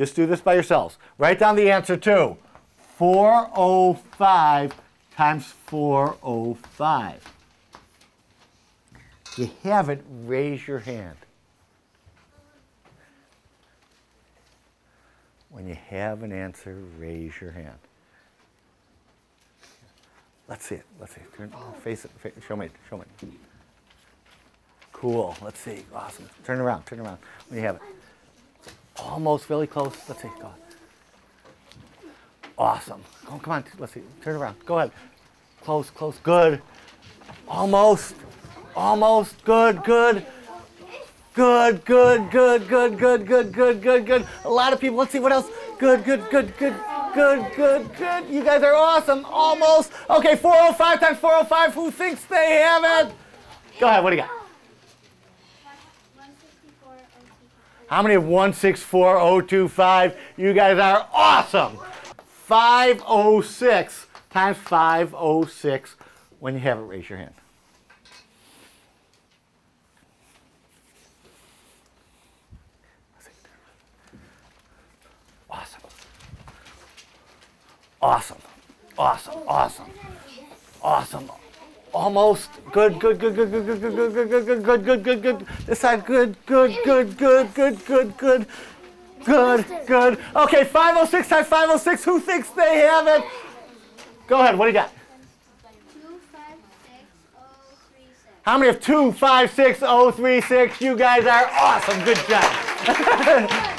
Just do this by yourselves. Write down the answer too. 405 times 405. If you have it, raise your hand. When you have an answer, raise your hand. Let's see it. Let's see. Turn, oh, face it. Face, show me. Show me. Cool. Let's see. Awesome. Turn around. Turn around. When you have it. Almost really close. Let's see. Go on. Awesome. Oh, come on. Let's see. Turn around. Go ahead. Close. Close. Good. Almost. Almost. Good. Good. Good, good, good, good, good, good, good, good, good. A lot of people. Let's see what else. Good, good, good, good, good, good, good. You guys are awesome. Almost. Okay, 405 times 405. Who thinks they have it? Go ahead. What do you got? How many of 164025? You guys are awesome. 506 times 506. When you have it, raise your hand. Awesome. Awesome. Awesome. Awesome. Awesome. Almost. Good, good, good, good, good, good, good, good, good, good, good, good, good, good. This side, good, good, good, good, good, good, good. Good, good. Okay, 506 times 506. Who thinks they have it? Go ahead. What do you got? How many of 256 036? You guys are awesome. Good job.